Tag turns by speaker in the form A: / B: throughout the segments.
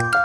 A: thank you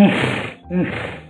B: Mm-hmm.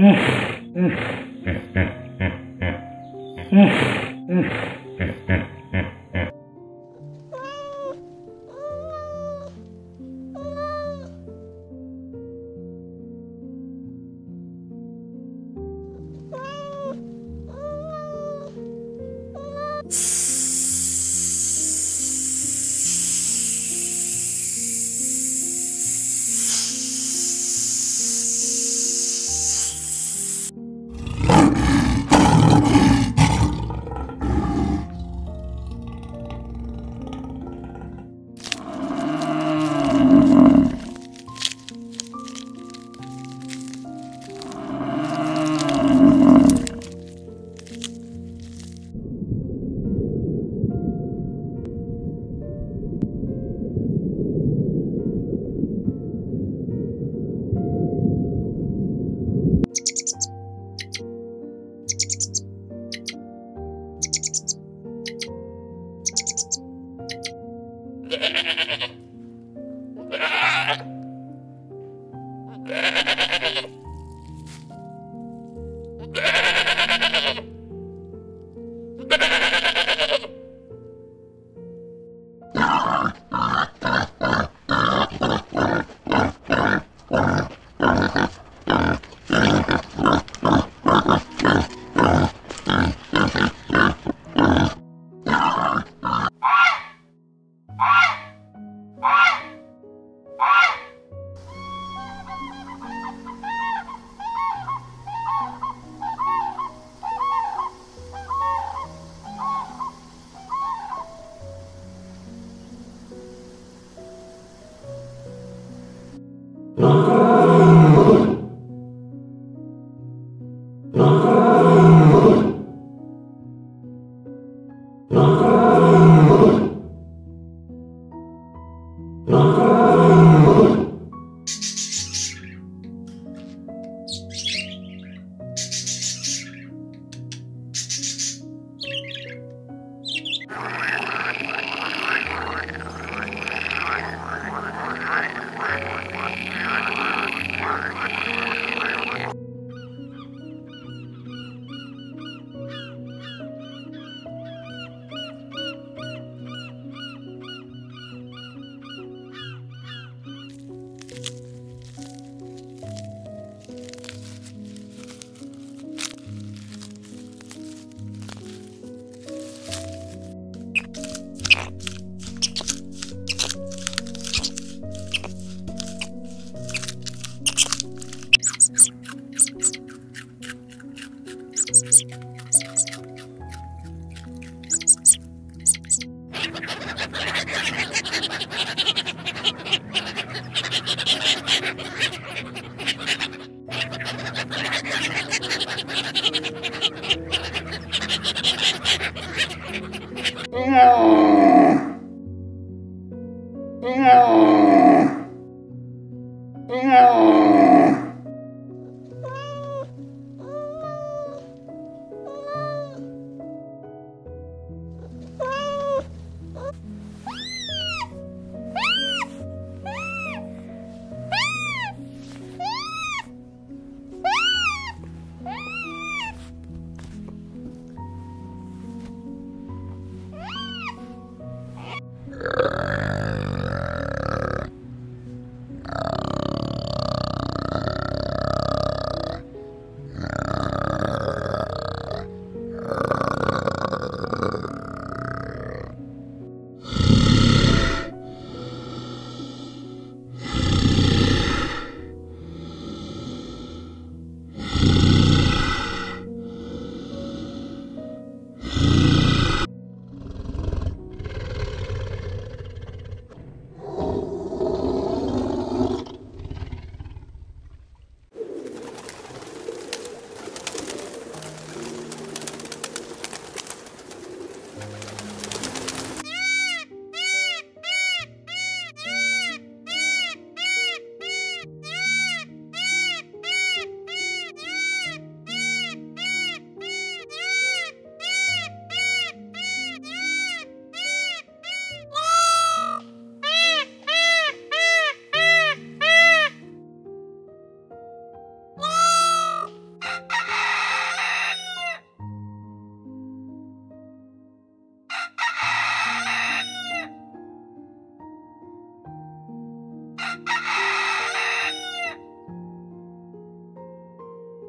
B: Mm-hmm. Thank you.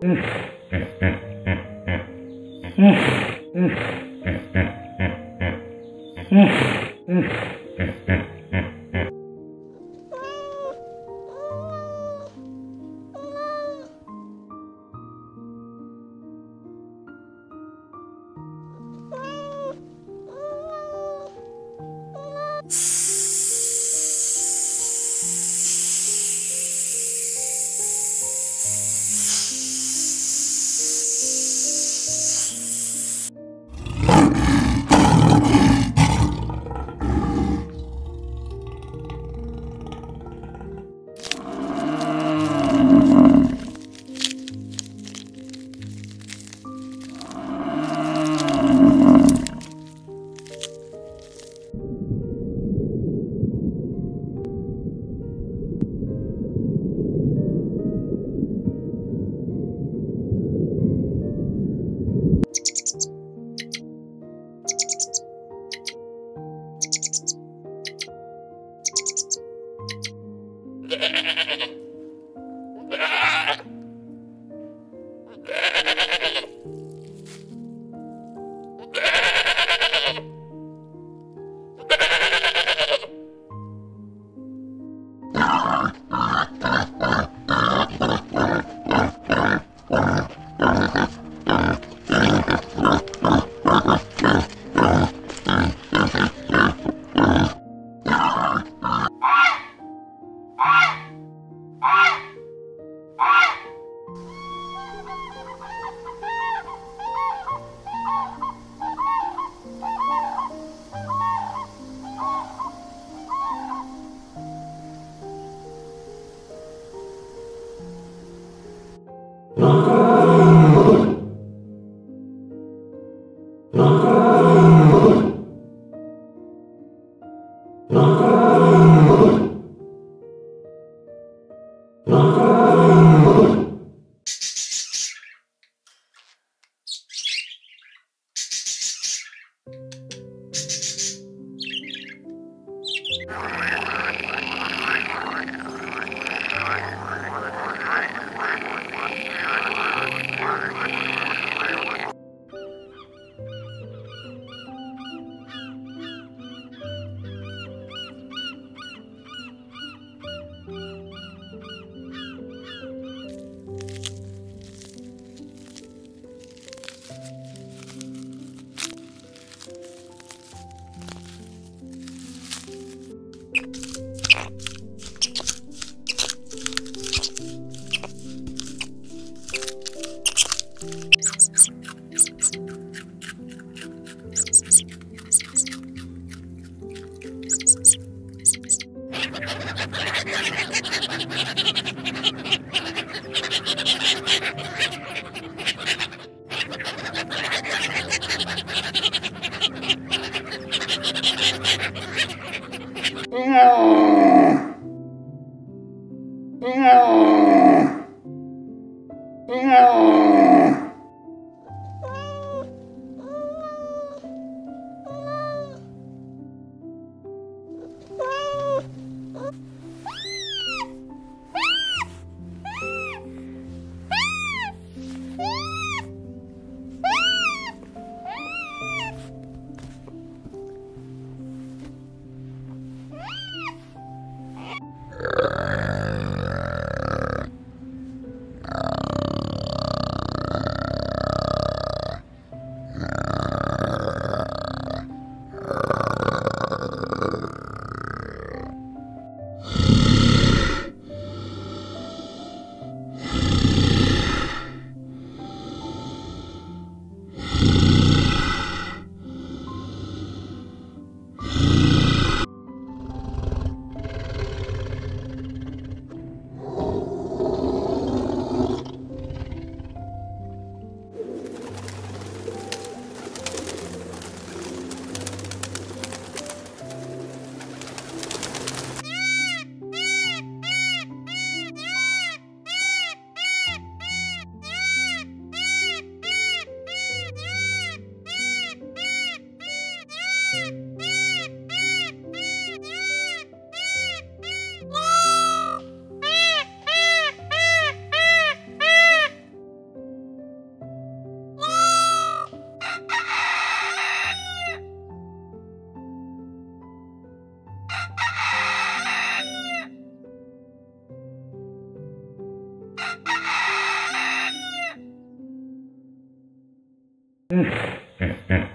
B: Mm-hmm.
A: No.
B: Mm-hmm.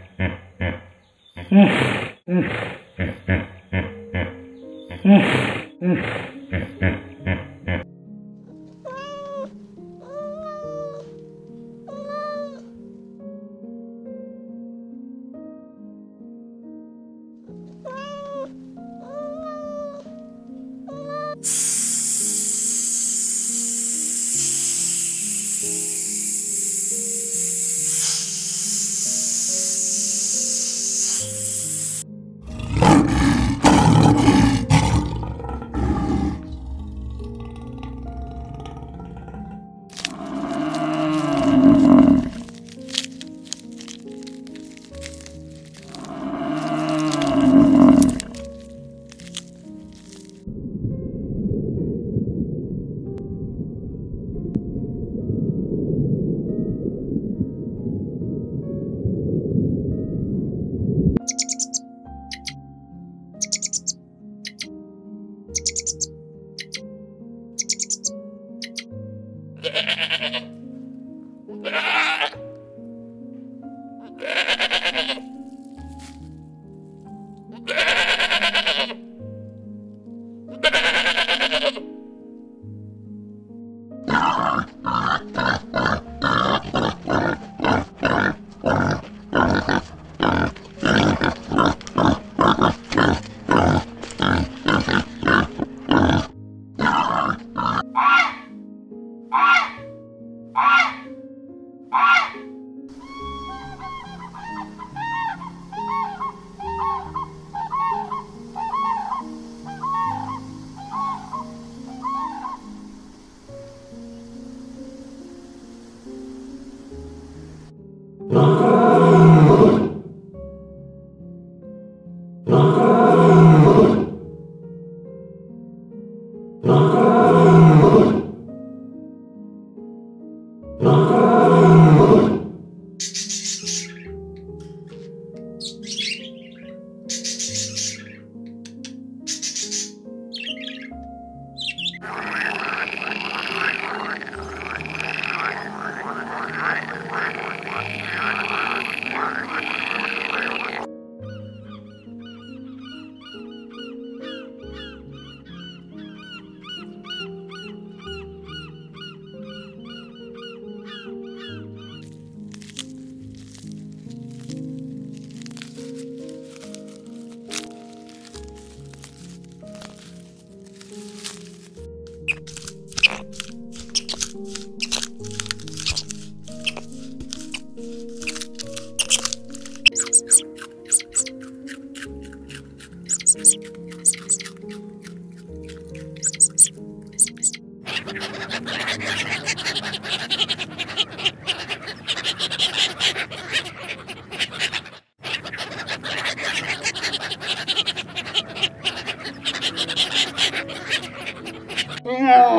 B: Yeah.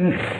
B: Mm-hmm.